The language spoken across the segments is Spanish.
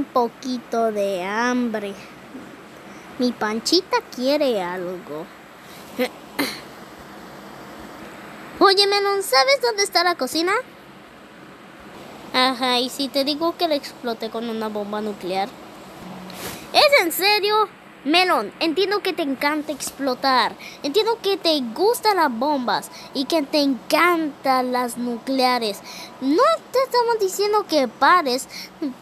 un poquito de hambre. Mi panchita quiere algo. Oye, Melon, ¿sabes dónde está la cocina? Ajá, y si te digo que la exploté con una bomba nuclear. ¿Es en serio? Melon, entiendo que te encanta explotar, entiendo que te gustan las bombas y que te encantan las nucleares. No te estamos diciendo que pares,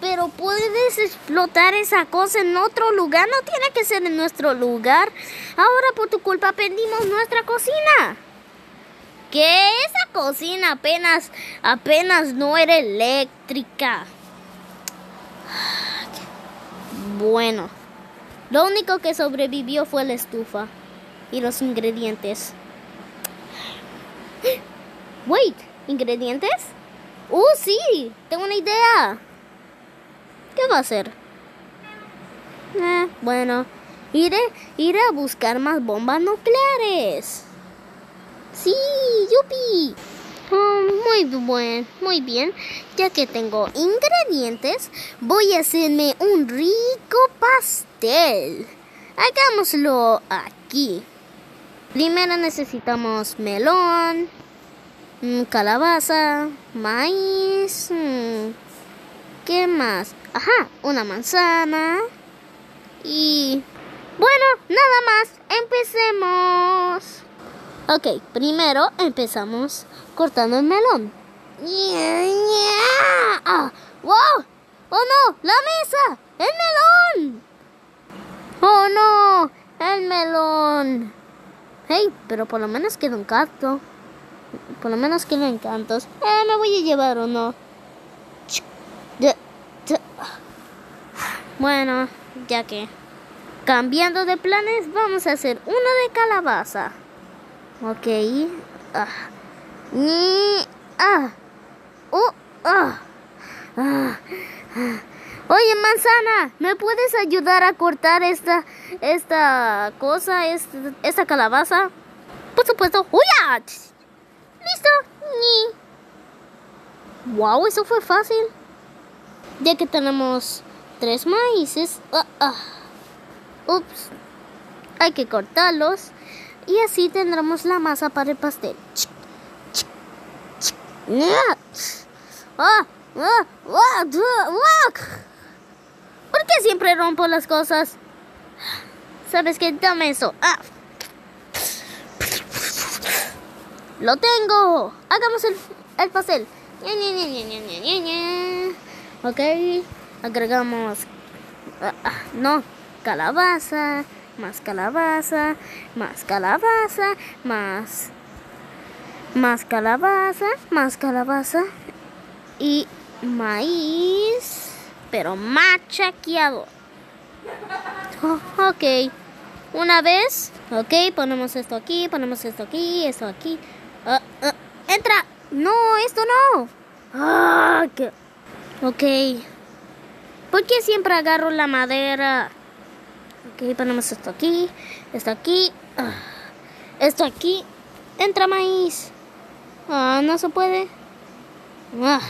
pero puedes explotar esa cosa en otro lugar, no tiene que ser en nuestro lugar. Ahora por tu culpa perdimos nuestra cocina. Que esa cocina apenas, apenas no era eléctrica. Bueno. Lo único que sobrevivió fue la estufa y los ingredientes. Wait, ¿ingredientes? ¡Uh, sí! Tengo una idea. ¿Qué va a hacer? Eh, bueno, iré, iré a buscar más bombas nucleares. Sí, yupi. Oh, muy buen, muy bien. Ya que tengo ingredientes, voy a hacerme un rico pastel. Hagámoslo aquí. Primero necesitamos melón, mm, calabaza, maíz. Mm, ¿Qué más? Ajá, una manzana. Y... Bueno, nada más. Empecemos. Ok, primero empezamos cortando el melón. ¡Wow! ¡Oh no! ¡La mesa! ¡El melón! ¡Oh no! ¡El melón! Hey, pero por lo menos queda un canto. Por lo menos quedan cantos. Eh, me voy a llevar o no. Bueno, ya que. Cambiando de planes, vamos a hacer uno de calabaza. Ok. Ah. Ni. Ah. Uh, ah. Ah. Oye, manzana, ¿me puedes ayudar a cortar esta, esta cosa, esta, esta calabaza? Por supuesto. ¡Uya! Listo. Ni. Wow, eso fue fácil. Ya que tenemos tres maíces. Ah, ah. Ups. Hay que cortarlos y así tendremos la masa para el pastel. ¿Por qué siempre rompo las cosas? ¿Sabes qué? Dame eso. Ah. Lo tengo. Hagamos el, el pastel. Ok. Agregamos... Ah, no. Calabaza más calabaza, más calabaza, más, más calabaza, más calabaza y maíz, pero machaqueado. Oh, ok, una vez, ok, ponemos esto aquí, ponemos esto aquí, esto aquí. Ah, ah, entra, no, esto no. Ah, ok, ¿por qué siempre agarro la madera? Ok, ponemos esto aquí, esto aquí, esto aquí. Entra maíz. Ah, no se puede. Ah,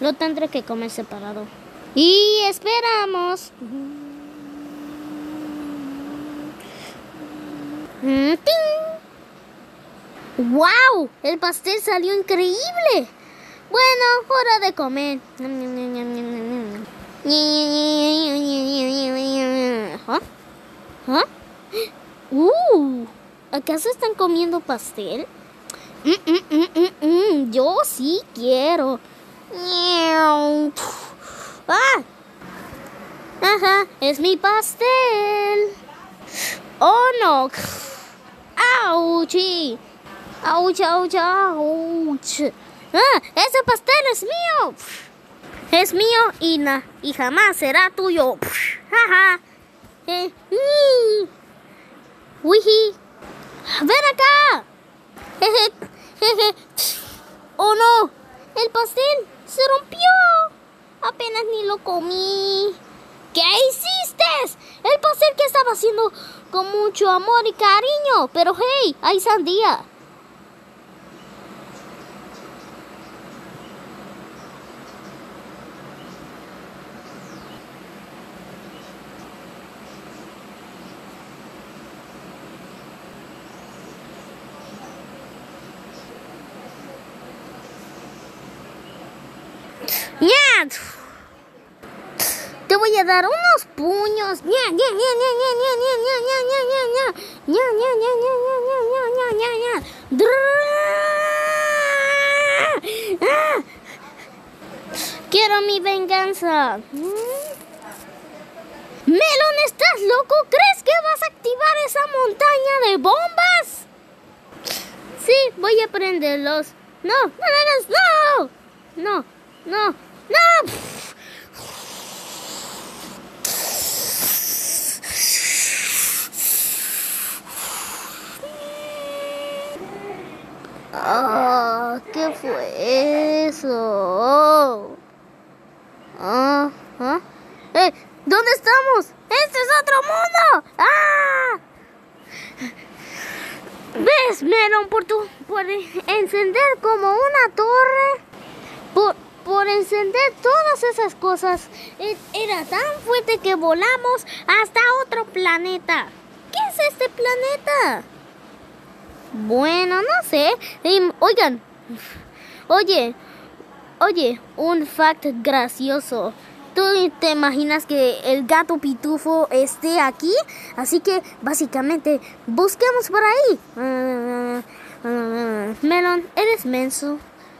lo tendré que comer separado. Y esperamos. ¡Wow! El pastel salió increíble. Bueno, hora de comer. ¡Uh! ¿Acaso están comiendo pastel? Mm, mm, mm, Yo sí quiero. ¡Ah! Ajá, es mi pastel. ¡Oh no! ¡Auch! ¡Auch, auch, auch! ¡Ah! ¡Ese pastel es mío! Es mío y, na, y jamás será tuyo. ¡Ja, eh, ¡Ven acá! ¡Oh no! El pastel se rompió. Apenas ni lo comí. ¿Qué hiciste? El pastel que estaba haciendo con mucho amor y cariño. Pero hey, hay sandía. ¡Ya! Te voy a dar unos puños. ¡Ah! Quiero mi venganza. Melon, ¿estás loco? ¿Crees que vas a activar esa montaña de bombas? Sí, voy a prenderlos. No, no, no, no, no, no. Ah, ¿qué fue eso? Ah, ¿ah? ¡Eh! ¿Dónde estamos? ¡Este es otro mundo! ¡Ah! ¿Ves, Melon? Por, tu, por encender como una torre, por, encender todas esas cosas, e, era tan fuerte que volamos hasta otro planeta. ¿Qué es este planeta? Bueno, no sé. oigan, oye, oye, un fact gracioso. ¿Tú te imaginas que el gato pitufo esté aquí? Así que básicamente busquemos por ahí. Melon, ¿eres menso?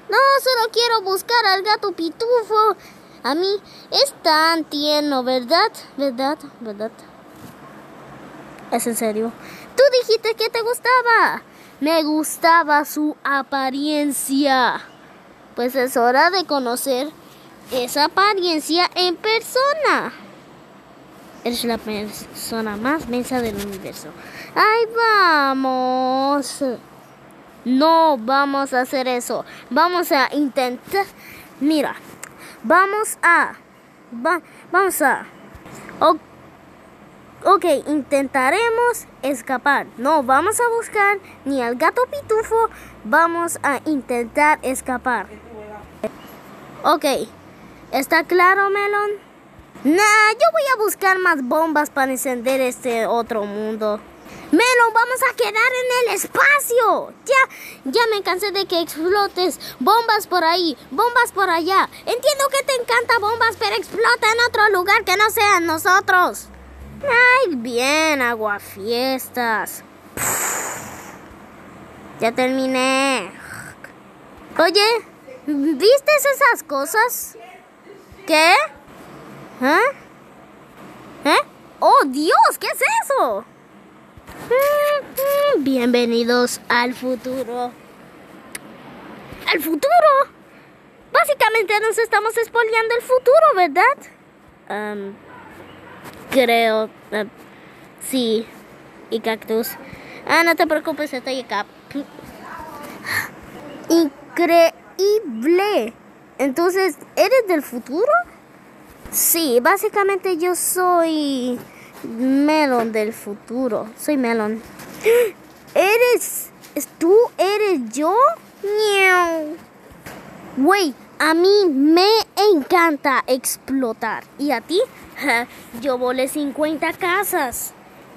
No, solo quiero buscar al gato pitufo. A mí es tan tierno, ¿verdad? ¿Verdad? ¿Verdad? ¿Es en serio? Tú dijiste que te gustaba. Me gustaba su apariencia. Pues es hora de conocer esa apariencia en persona. Eres la persona más mensa del universo. ¡Ay, vamos! No vamos a hacer eso. Vamos a intentar. Mira, vamos a. vamos a. Ok, intentaremos escapar. No vamos a buscar ni al gato pitufo. Vamos a intentar escapar. Ok, ¿está claro, Melon? Nah, yo voy a buscar más bombas para encender este otro mundo. Melon, vamos a quedar en el espacio. Ya, ya me cansé de que explotes. Bombas por ahí, bombas por allá. Entiendo que te encanta bombas, pero explota en otro lugar que no sean nosotros. Ay, bien, aguafiestas. Ya terminé. Oye, ¿viste esas cosas? ¿Qué? ¿Eh? ¿Eh? ¡Oh, Dios! ¿Qué es eso? Bienvenidos al futuro. ¿Al futuro? Básicamente nos estamos espoleando el futuro, ¿verdad? Creo. Uh, sí. Y cactus. Ah, no te preocupes, estoy acá. Increíble. Entonces, ¿eres del futuro? Sí, básicamente yo soy Melon del futuro. Soy Melon. ¿Eres? ¿Tú eres yo? Wey, a mí me encanta explotar. ¿Y a ti? Yo volé 50 casas.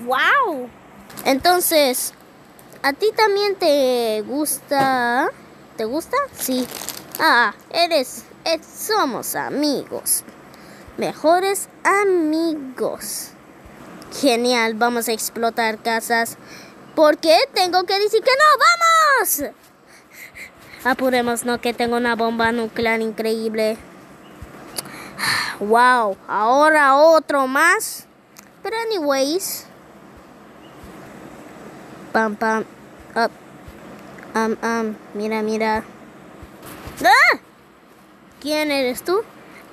¡Wow! Entonces, ¿a ti también te gusta? ¿Te gusta? Sí. Ah, eres, eres somos amigos. Mejores amigos. Genial, vamos a explotar casas. ¿Por qué tengo que decir que no? ¡Vamos! Apurémonos no que tengo una bomba nuclear increíble. Wow, ahora otro más. Pero anyways. Pam pam. Up. Um, um, mira, mira. ¡Ah! ¿Quién eres tú?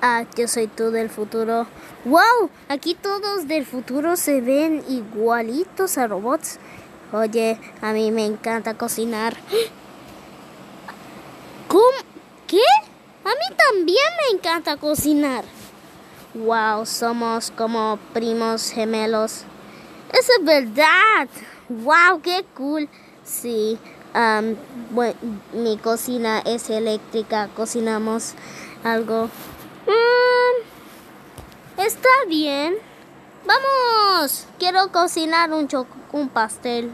Ah, yo soy tú del futuro. ¡Wow! Aquí todos del futuro se ven igualitos a robots. Oye, a mí me encanta cocinar. ¿Cómo? ¿Qué? A mí también me encanta cocinar. Wow, somos como primos gemelos. Eso es verdad. Wow, qué cool. Sí, mi cocina es eléctrica. Cocinamos algo. Mm, está bien. Vamos. Quiero cocinar un, un pastel.